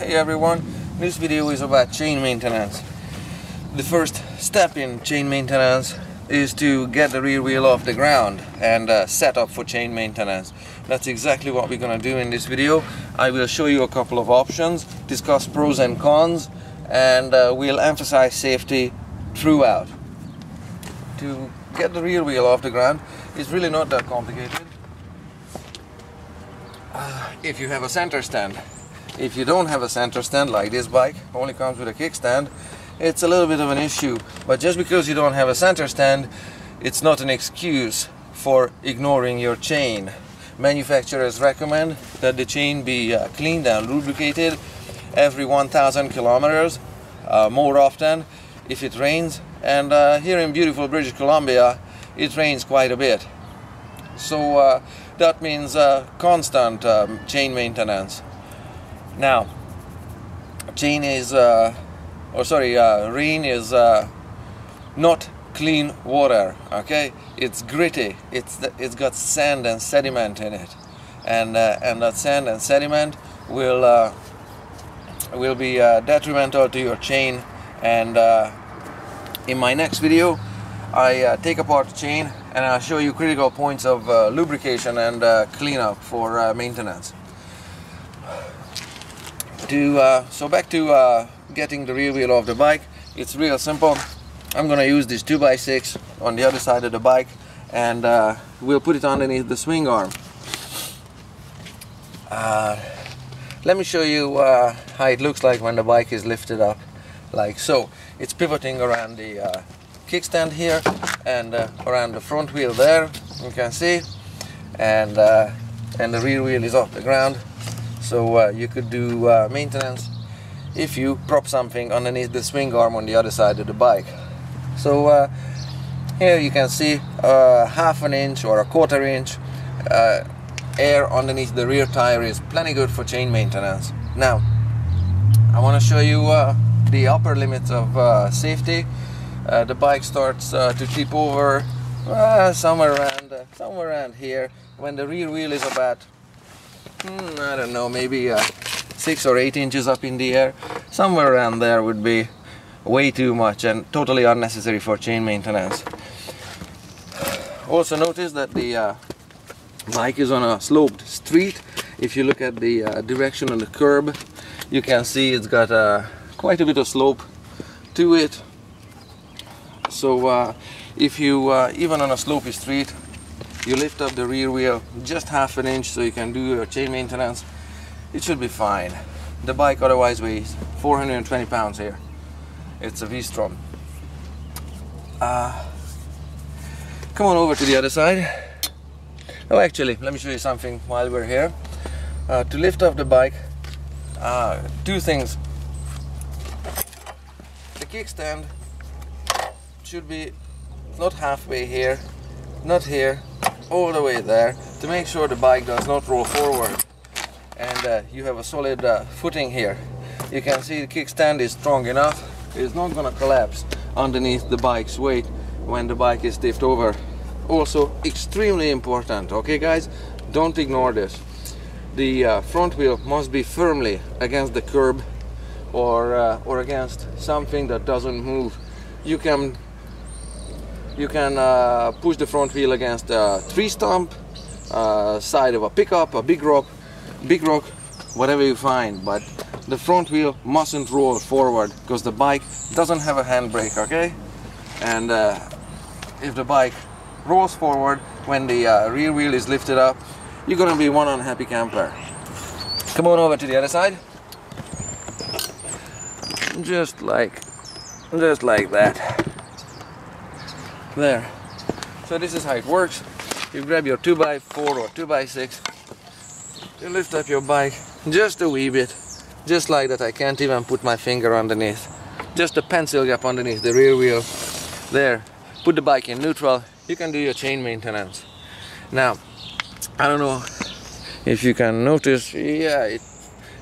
Hey everyone, this video is about chain maintenance. The first step in chain maintenance is to get the rear wheel off the ground and uh, set up for chain maintenance. That's exactly what we're gonna do in this video. I will show you a couple of options, discuss pros and cons, and uh, we'll emphasize safety throughout. To get the rear wheel off the ground is really not that complicated. Uh, if you have a center stand. If you don't have a center stand like this bike, only comes with a kickstand, it's a little bit of an issue. But just because you don't have a center stand, it's not an excuse for ignoring your chain. Manufacturers recommend that the chain be uh, cleaned and lubricated every 1000 kilometers, uh, more often if it rains. And uh, here in beautiful British Columbia, it rains quite a bit. So uh, that means uh, constant um, chain maintenance. Now, chain is uh, or sorry, uh, rain is uh, not clean water. Okay, it's gritty. It's the, it's got sand and sediment in it, and uh, and that sand and sediment will uh, will be uh, detrimental to your chain. And uh, in my next video, I take apart the chain and I'll show you critical points of lubrication and cleanup for maintenance. To uh, so back to uh, getting the rear wheel off the bike. It's real simple. I'm gonna use this 2x6 on the other side of the bike and uh, we'll put it underneath the swing arm. Uh, let me show you uh, how it looks like when the bike is lifted up like so. It's pivoting around the uh, kickstand here and around the front wheel there you can see. And uh, and the rear wheel is off the ground so you could do maintenance if you prop something underneath the swing arm on the other side of the bike. So uh, here you can see uh, half an inch or a quarter inch uh, air underneath the rear tire is plenty good for chain maintenance. Now I want to show you uh, the upper limits of uh, safety. Uh, the bike starts to tip over somewhere around somewhere around here when the rear wheel is about hmm, I don't know maybe six or eight inches up in the air. Somewhere around there would be way too much and totally unnecessary for chain maintenance. Also notice that the uh, bike is on a sloped street. If you look at the uh, direction on the curb you can see it's got uh, quite a bit of slope to it. So uh, if you uh, even on a slopey street you lift up the rear wheel just half an inch so you can do your chain maintenance it should be fine. The bike otherwise weighs 420 pounds here. It's a V-Strom. Uh, come on over to the other side. Oh, actually, let me show you something while we're here. Uh, to lift up the bike, uh, two things. The kickstand should be not halfway here, not here, all the way there, to make sure the bike does not roll forward and uh, you have a solid uh, footing here. You can see the kickstand is strong enough. It's not gonna collapse underneath the bike's weight when the bike is tipped over. Also extremely important, okay guys? Don't ignore this. The uh, front wheel must be firmly against the curb or uh, or against something that doesn't move. You can you can uh, push the front wheel against a tree stump, uh, side of a pickup, a big rock, big rock, whatever you find, but the front wheel mustn't roll forward because the bike doesn't have a handbrake, okay? And uh, if the bike rolls forward when the uh, rear wheel is lifted up, you're gonna be one unhappy camper. Come on over to the other side. Just like, just like that. There. So this is how it works. You grab your 2x4 or 2x6 you lift up your bike just a wee bit just like that. I can't even put my finger underneath. Just a pencil gap underneath the rear wheel. There. Put the bike in neutral. You can do your chain maintenance. Now I don't know if you can notice. Yeah it,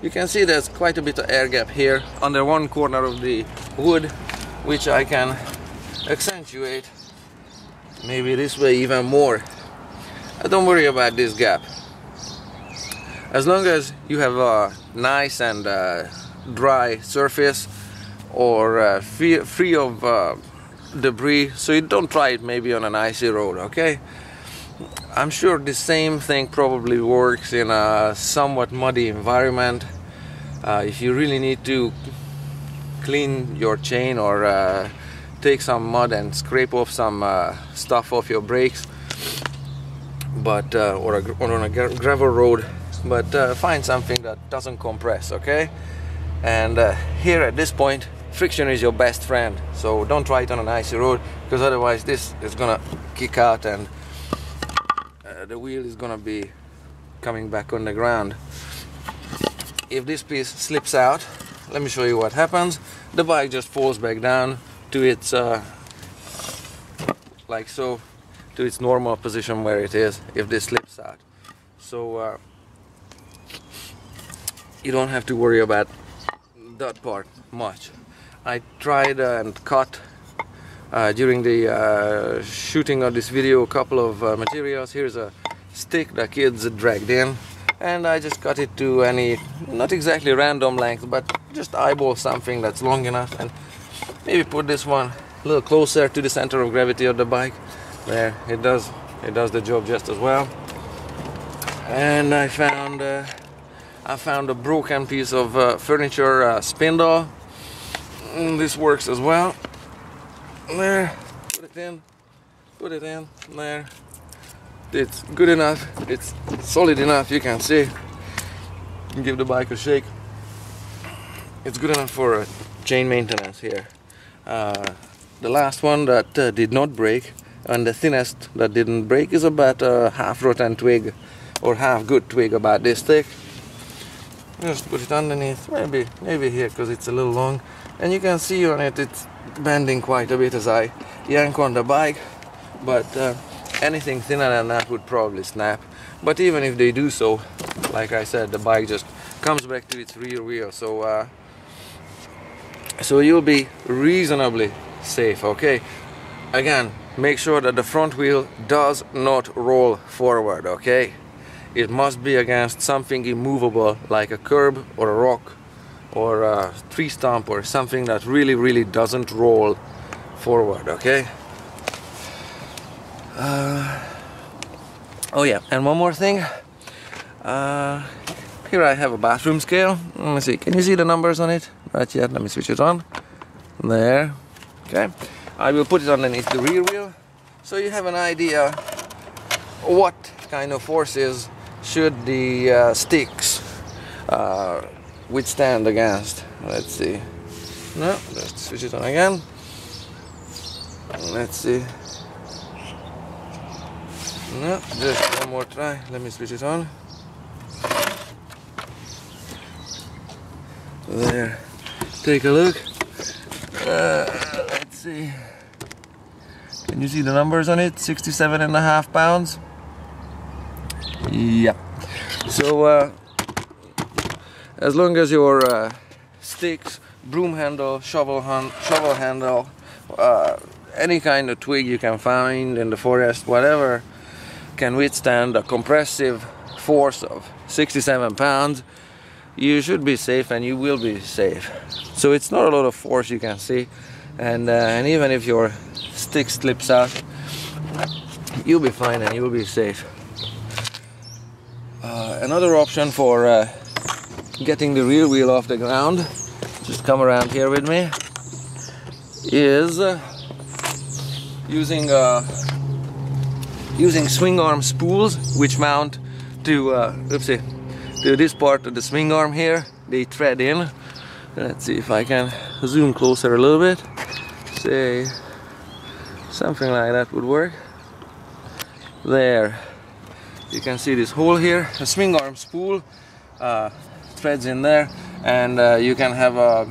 you can see there's quite a bit of air gap here under one corner of the wood which I can accentuate maybe this way even more. Don't worry about this gap. As long as you have a nice and uh, dry surface or uh, free, free of uh, debris so you don't try it maybe on an icy road okay? I'm sure the same thing probably works in a somewhat muddy environment. Uh, if you really need to clean your chain or uh, take some mud and scrape off some uh, stuff off your brakes. But uh, or, a, or, on a gravel road. But uh, find something that doesn't compress okay? And uh, here at this point friction is your best friend. So don't try it on an icy road because otherwise this is gonna kick out and uh, the wheel is gonna be coming back on the ground. If this piece slips out let me show you what happens. The bike just falls back down to its uh, like so to its normal position where it is if this slips out. So uh, you don't have to worry about that part much. I tried and cut uh, during the uh, shooting of this video a couple of uh, materials. Here's a stick that kids dragged in and I just cut it to any not exactly random length but just eyeball something that's long enough and maybe put this one a little closer to the center of gravity of the bike. There it does it does the job just as well. And I found uh, I found a broken piece of uh, furniture uh, spindle. And this works as well. There put it in put it in there. It's good enough it's solid enough you can see. Give the bike a shake. It's good enough for uh, chain maintenance here uh, the last one that uh, did not break and the thinnest that didn't break is about a half rotten twig or half good twig about this thick. Just put it underneath maybe maybe here because it's a little long. And you can see on it it's bending quite a bit as I yank on the bike. But uh, anything thinner than that would probably snap. But even if they do so like I said the bike just comes back to its rear wheel. So uh, so you'll be reasonably safe okay? Again make sure that the front wheel does not roll forward okay? It must be against something immovable like a curb or a rock or a tree stump or something that really really doesn't roll forward okay? Uh, oh yeah and one more thing. Uh, here I have a bathroom scale. Let me see. Can you see the numbers on it not yet let me switch it on there okay I will put it underneath the rear wheel so you have an idea what kind of forces should the uh, sticks uh, withstand against let's see no let's switch it on again let's see no, just one more try. Let me switch it on. There. Take a look. Uh, let's see. Can you see the numbers on it? 67 and a half pounds. Yeah. So, uh, as long as your uh, sticks, broom handle, shovel, shovel handle, uh, any kind of twig you can find in the forest, whatever, can withstand a compressive force of 67 pounds, you should be safe and you will be safe. So it's not a lot of force you can see, and, uh, and even if your stick slips out, you'll be fine and you'll be safe. Uh, another option for uh, getting the rear wheel off the ground, just come around here with me, is uh, using a using swing arm spools which mount to uh, oopsie, to this part of the swing arm here. They thread in let's see if I can zoom closer a little bit. Say something like that would work. There. You can see this hole here a swing arm spool uh, threads in there and uh, you can have a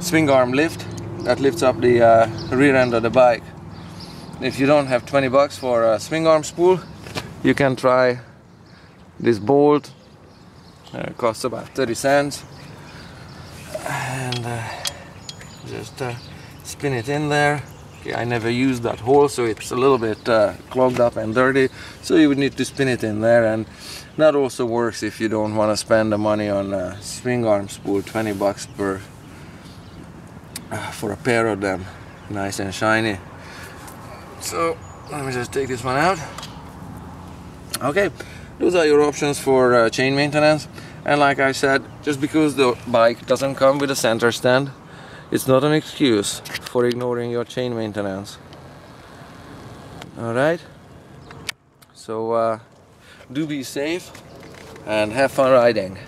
swing arm lift that lifts up the uh, rear end of the bike. If you don't have 20 bucks for a swing arm spool you can try this bolt. Uh, it costs about 30 cents and uh, just uh, spin it in there Okay, I never used that hole, so it's a little bit uh, clogged up and dirty. So you would need to spin it in there, and that also works if you don't want to spend the money on a swing arm spool, 20 bucks per uh, for a pair of them, nice and shiny. So let me just take this one out. Okay, those are your options for uh, chain maintenance. And like I said, just because the bike doesn't come with a center stand, it's not an excuse for ignoring your chain maintenance. Alright? So uh, do be safe and have fun riding.